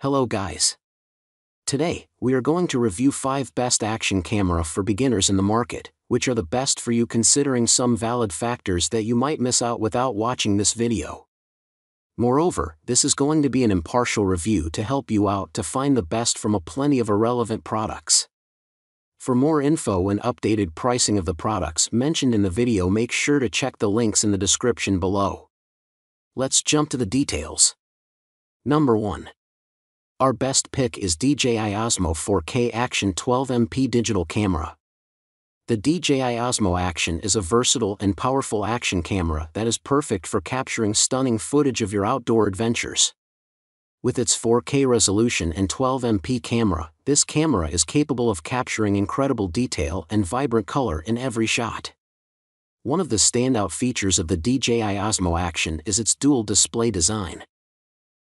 Hello guys. Today, we are going to review 5 best action camera for beginners in the market, which are the best for you considering some valid factors that you might miss out without watching this video. Moreover, this is going to be an impartial review to help you out to find the best from a plenty of irrelevant products. For more info and updated pricing of the products mentioned in the video make sure to check the links in the description below. Let's jump to the details. Number 1. Our best pick is DJI Osmo 4K Action 12MP digital camera. The DJI Osmo Action is a versatile and powerful action camera that is perfect for capturing stunning footage of your outdoor adventures. With its 4K resolution and 12MP camera, this camera is capable of capturing incredible detail and vibrant color in every shot. One of the standout features of the DJI Osmo Action is its dual display design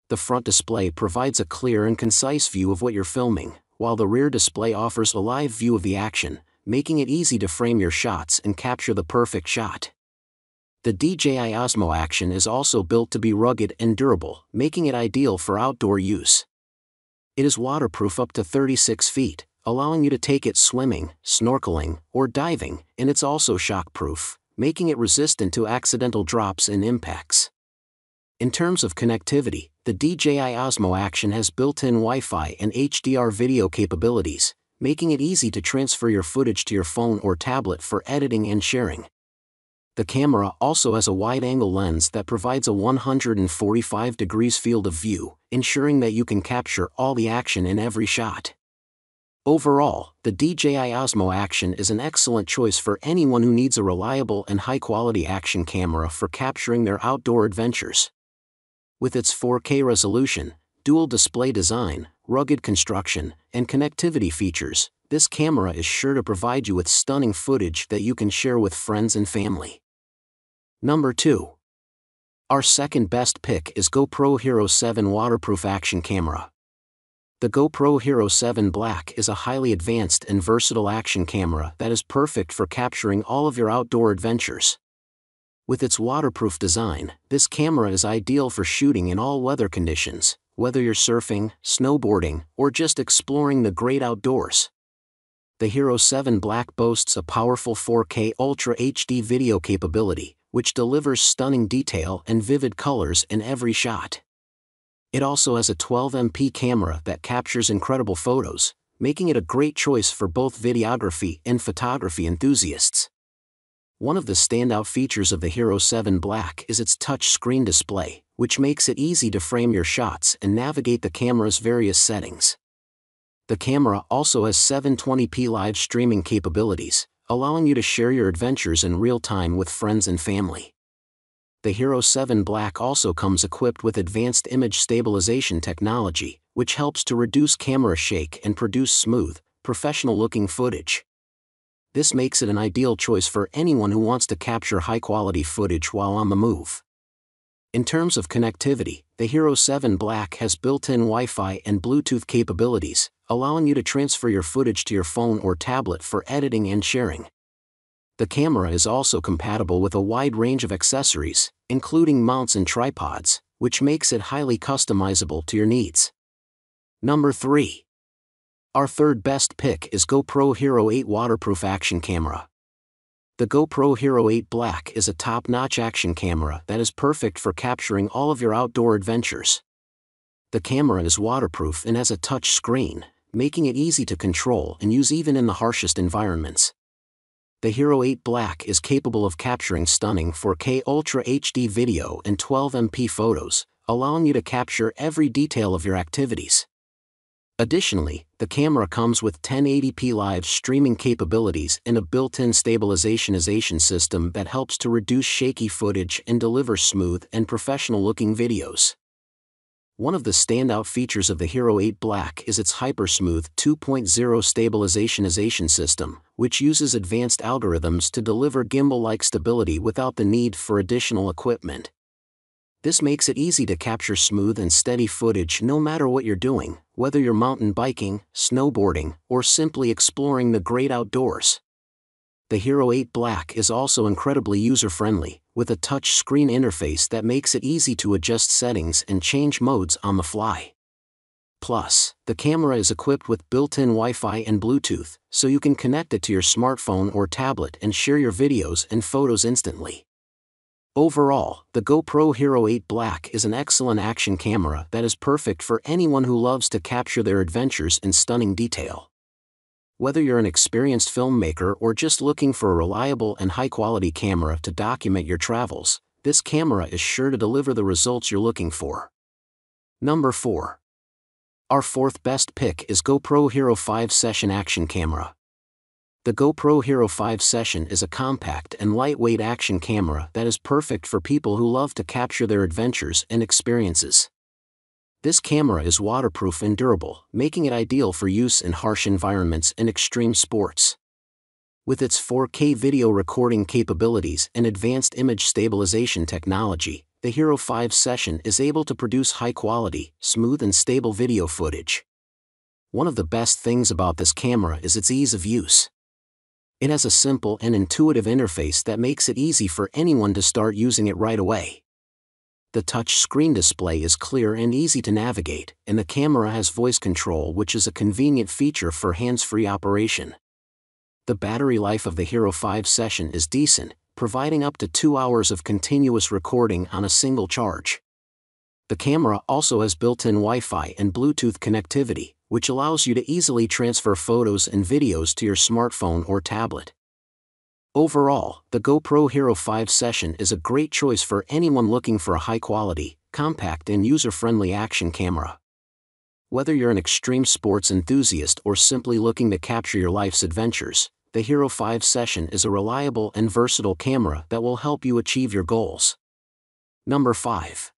the front display provides a clear and concise view of what you're filming, while the rear display offers a live view of the action, making it easy to frame your shots and capture the perfect shot. The DJI Osmo Action is also built to be rugged and durable, making it ideal for outdoor use. It is waterproof up to 36 feet, allowing you to take it swimming, snorkeling, or diving, and it's also shockproof, making it resistant to accidental drops and impacts. In terms of connectivity, the DJI Osmo Action has built-in Wi-Fi and HDR video capabilities, making it easy to transfer your footage to your phone or tablet for editing and sharing. The camera also has a wide-angle lens that provides a 145 degrees field of view, ensuring that you can capture all the action in every shot. Overall, the DJI Osmo Action is an excellent choice for anyone who needs a reliable and high-quality action camera for capturing their outdoor adventures. With its 4K resolution, dual display design, rugged construction, and connectivity features, this camera is sure to provide you with stunning footage that you can share with friends and family. Number 2. Our second best pick is GoPro Hero 7 Waterproof Action Camera. The GoPro Hero 7 Black is a highly advanced and versatile action camera that is perfect for capturing all of your outdoor adventures. With its waterproof design, this camera is ideal for shooting in all weather conditions, whether you're surfing, snowboarding, or just exploring the great outdoors. The Hero 7 Black boasts a powerful 4K Ultra HD video capability, which delivers stunning detail and vivid colors in every shot. It also has a 12MP camera that captures incredible photos, making it a great choice for both videography and photography enthusiasts. One of the standout features of the Hero 7 Black is its touch screen display, which makes it easy to frame your shots and navigate the camera's various settings. The camera also has 720p live streaming capabilities, allowing you to share your adventures in real time with friends and family. The Hero 7 Black also comes equipped with advanced image stabilization technology, which helps to reduce camera shake and produce smooth, professional looking footage. This makes it an ideal choice for anyone who wants to capture high quality footage while on the move. In terms of connectivity, the Hero 7 Black has built in Wi Fi and Bluetooth capabilities, allowing you to transfer your footage to your phone or tablet for editing and sharing. The camera is also compatible with a wide range of accessories, including mounts and tripods, which makes it highly customizable to your needs. Number 3. Our third best pick is GoPro Hero 8 Waterproof Action Camera. The GoPro Hero 8 Black is a top notch action camera that is perfect for capturing all of your outdoor adventures. The camera is waterproof and has a touch screen, making it easy to control and use even in the harshest environments. The Hero 8 Black is capable of capturing stunning 4K Ultra HD video and 12MP photos, allowing you to capture every detail of your activities. Additionally, the camera comes with 1080p live streaming capabilities and a built-in stabilization system that helps to reduce shaky footage and deliver smooth and professional-looking videos. One of the standout features of the Hero 8 Black is its HyperSmooth 2.0 stabilization system, which uses advanced algorithms to deliver gimbal-like stability without the need for additional equipment. This makes it easy to capture smooth and steady footage no matter what you're doing, whether you're mountain biking, snowboarding, or simply exploring the great outdoors. The Hero 8 Black is also incredibly user-friendly, with a touch screen interface that makes it easy to adjust settings and change modes on the fly. Plus, the camera is equipped with built-in Wi-Fi and Bluetooth, so you can connect it to your smartphone or tablet and share your videos and photos instantly. Overall, the GoPro Hero 8 Black is an excellent action camera that is perfect for anyone who loves to capture their adventures in stunning detail. Whether you're an experienced filmmaker or just looking for a reliable and high-quality camera to document your travels, this camera is sure to deliver the results you're looking for. Number 4. Our fourth best pick is GoPro Hero 5 Session Action Camera. The GoPro Hero 5 Session is a compact and lightweight action camera that is perfect for people who love to capture their adventures and experiences. This camera is waterproof and durable, making it ideal for use in harsh environments and extreme sports. With its 4K video recording capabilities and advanced image stabilization technology, the Hero 5 Session is able to produce high quality, smooth and stable video footage. One of the best things about this camera is its ease of use. It has a simple and intuitive interface that makes it easy for anyone to start using it right away. The touch screen display is clear and easy to navigate, and the camera has voice control which is a convenient feature for hands-free operation the battery life of the Hero 5 session is decent, providing up to 2 hours of continuous recording on a single charge. The camera also has built-in Wi-Fi and Bluetooth connectivity, which allows you to easily transfer photos and videos to your smartphone or tablet. Overall, the GoPro Hero 5 Session is a great choice for anyone looking for a high-quality, compact and user-friendly action camera. Whether you're an extreme sports enthusiast or simply looking to capture your life's adventures, the Hero 5 Session is a reliable and versatile camera that will help you achieve your goals. Number 5.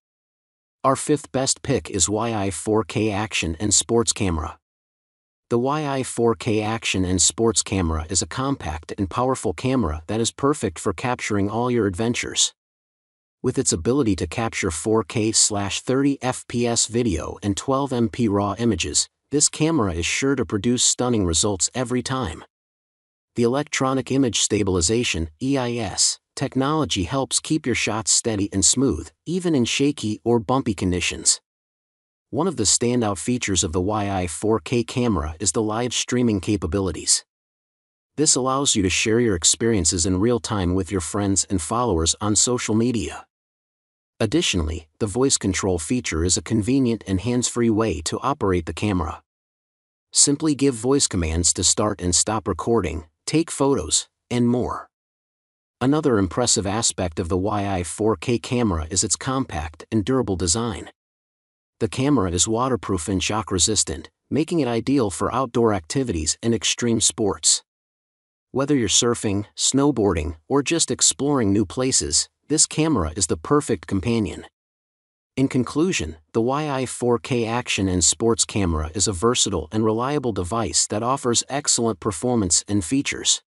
Our fifth best pick is YI 4K Action and Sports Camera. The YI 4K Action and Sports Camera is a compact and powerful camera that is perfect for capturing all your adventures. With its ability to capture 4K/30 FPS video and 12 MP RAW images, this camera is sure to produce stunning results every time the Electronic Image Stabilization EIS, technology helps keep your shots steady and smooth, even in shaky or bumpy conditions. One of the standout features of the YI 4K camera is the live streaming capabilities. This allows you to share your experiences in real time with your friends and followers on social media. Additionally, the voice control feature is a convenient and hands-free way to operate the camera. Simply give voice commands to start and stop recording, take photos, and more. Another impressive aspect of the YI 4K camera is its compact and durable design. The camera is waterproof and shock resistant, making it ideal for outdoor activities and extreme sports. Whether you're surfing, snowboarding, or just exploring new places, this camera is the perfect companion. In conclusion, the YI 4K Action and Sports Camera is a versatile and reliable device that offers excellent performance and features.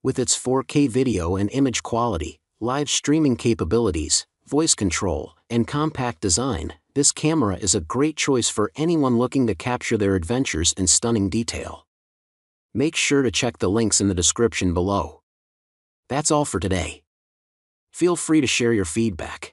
With its 4K video and image quality, live streaming capabilities, voice control, and compact design, this camera is a great choice for anyone looking to capture their adventures in stunning detail. Make sure to check the links in the description below. That's all for today. Feel free to share your feedback